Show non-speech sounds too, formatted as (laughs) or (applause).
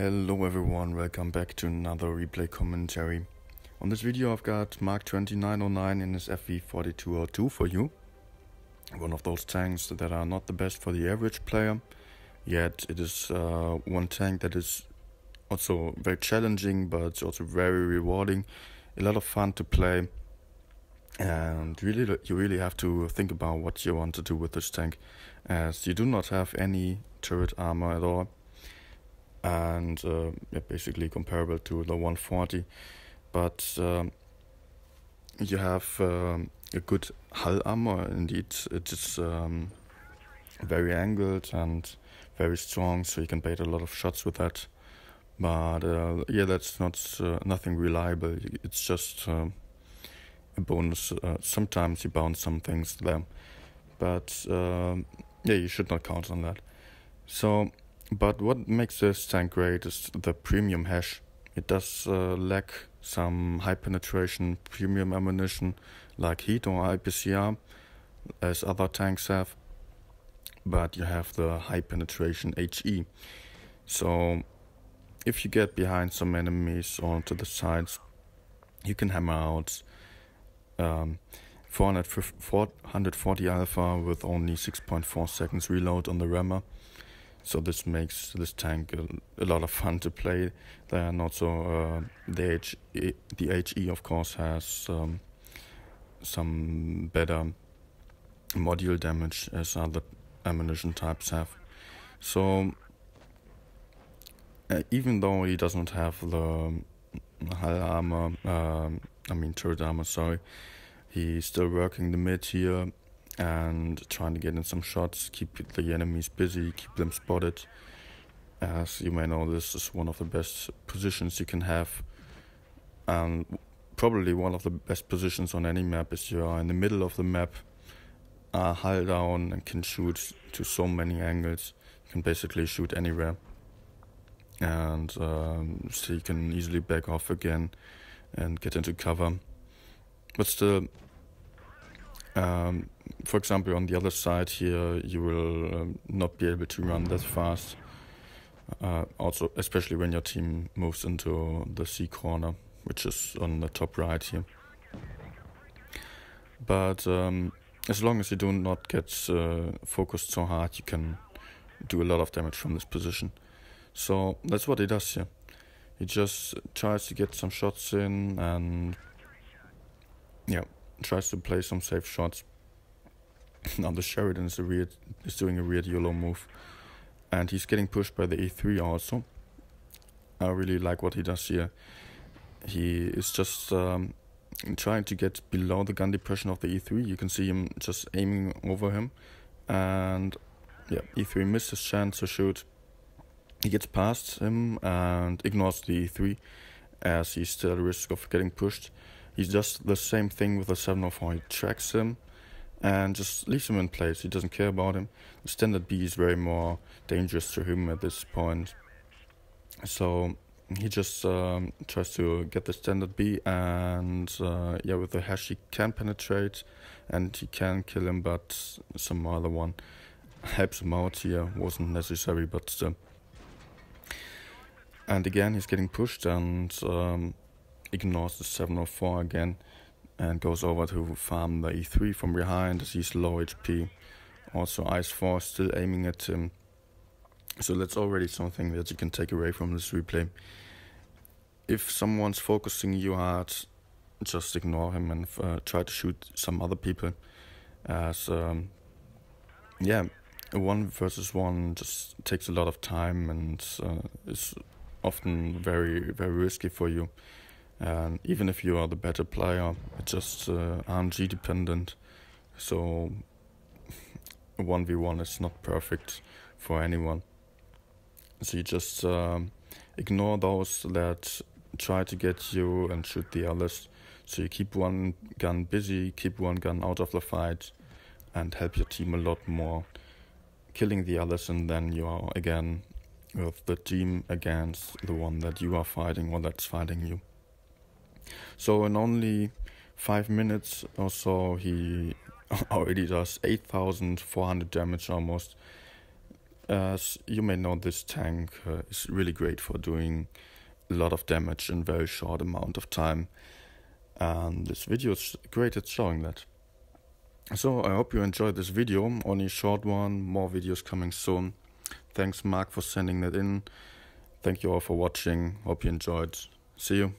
Hello everyone, welcome back to another replay commentary. On this video I've got Mark 2909 in his FV4202 for you. One of those tanks that are not the best for the average player, yet it is uh, one tank that is also very challenging but also very rewarding. A lot of fun to play and really you really have to think about what you want to do with this tank as you do not have any turret armor at all and uh, basically comparable to the 140 but um, you have um, a good hull armor. Indeed it is um, very angled and very strong so you can bait a lot of shots with that. But uh, yeah that's not uh, nothing reliable. It's just um, a bonus. Uh, sometimes you bounce some things there. But um, yeah you should not count on that. So but what makes this tank great is the premium HESH. It does uh, lack some high penetration premium ammunition like heat or APCR as other tanks have, but you have the high penetration HE. So if you get behind some enemies or to the sides, you can hammer out um, 440 alpha with only 6.4 seconds reload on the rammer so this makes this tank a, a, lot of fun to play. Then also uh, the H the HE of course has um, some better module damage as other ammunition types have. So uh, even though he does not have the hull armor, um, I mean turret armor, sorry, he's still working the mid here and trying to get in some shots, keep the enemies busy, keep them spotted. As you may know, this is one of the best positions you can have, and probably one of the best positions on any map is you are in the middle of the map, are hull down and can shoot to so many angles. You can basically shoot anywhere, and um, so you can easily back off again and get into cover. But still, um, for example, on the other side here, you will um, not be able to run that fast. Uh, also, especially when your team moves into the C corner, which is on the top right here. But um, as long as you do not get uh, focused so hard, you can do a lot of damage from this position. So that's what he does here. He just tries to get some shots in and yeah, tries to play some safe shots. (laughs) now the Sheridan is weird is doing a weird YOLO move, and he's getting pushed by the E3 also. I really like what he does here. He is just um, trying to get below the gun depression of the E3. You can see him just aiming over him, and yeah, E3 missed his chance to shoot. He gets past him and ignores the E3 as he's still at risk of getting pushed. He does the same thing with the 704. He tracks him and just leaves him in place. He doesn't care about him. The standard B is very more dangerous to him at this point. So he just um, tries to get the standard B, and uh, yeah, with the HESH he can penetrate and he can kill him, but some other one helps him out here. Wasn't necessary, but still. And again, he's getting pushed, and um, ignores the 704 again and goes over to farm the E3 from behind as he's low HP. Also IS-4 still aiming at him. So that's already something that you can take away from this replay. If someone's focusing you hard, just ignore him and uh, try to shoot some other people. As um, yeah, one versus one just takes a lot of time and uh, is often very very risky for you. And even if you are the better player, it's just uh, RNG dependent. So 1v1 is not perfect for anyone. So you just um, ignore those that try to get you and shoot the others. So you keep one gun busy, keep one gun out of the fight, and help your team a lot more. Killing the others, and then you are again with the team against the one that you are fighting or that's fighting you. So in only five minutes or so, he (laughs) already does 8,400 damage almost. As you may know, this tank uh, is really great for doing a lot of damage in very short amount of time. And this video is great at showing that. So I hope you enjoyed this video, only a short one, more videos coming soon. Thanks Mark for sending that in. Thank you all for watching, hope you enjoyed. See you.